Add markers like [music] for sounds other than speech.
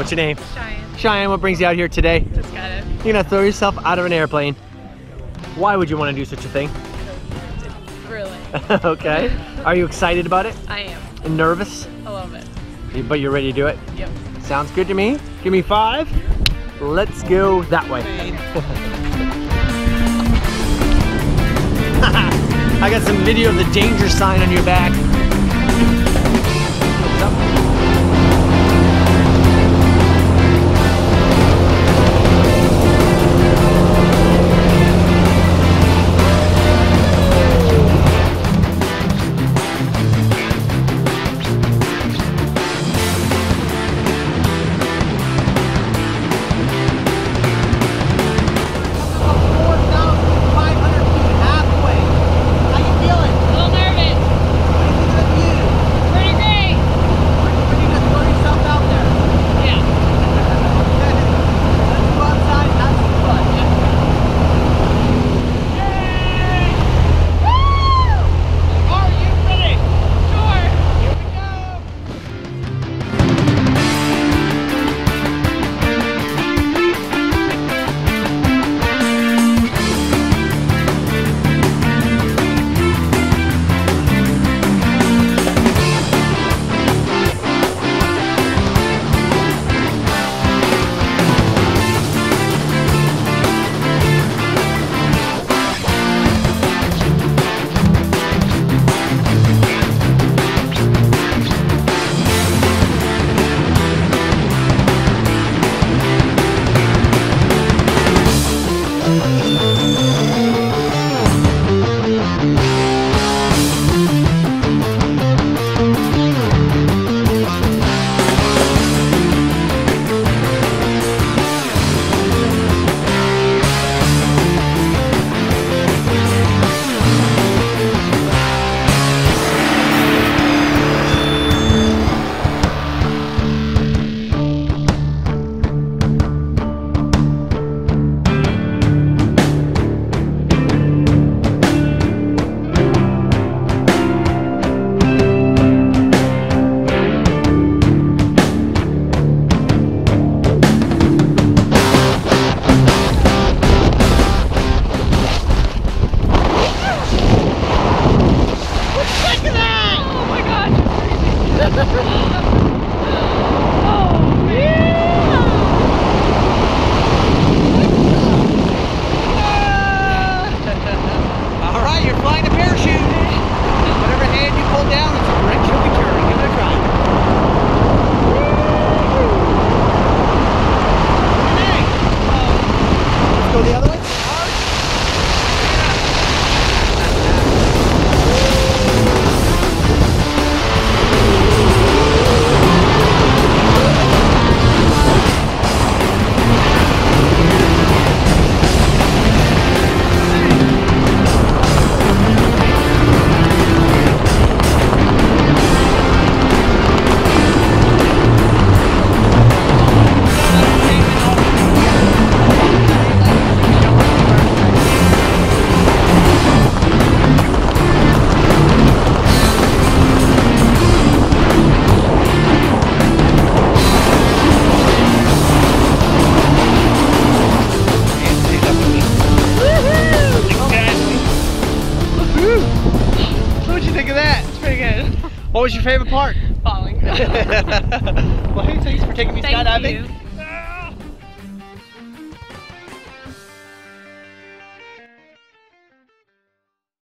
What's your name? Cheyanne. Cheyanne, what brings you out here today? Just got it. You're gonna throw yourself out of an airplane. Why would you want to do such a thing? Really. [laughs] okay. Are you excited about it? I am. Nervous? A little bit. But you're ready to do it? Yep. Sounds good to me. Give me five. Let's go that way. [laughs] I got some video of the danger sign on your back. The other way. What was your favorite part? Falling. [laughs] well, hey, thanks for taking me Thank skydiving. you.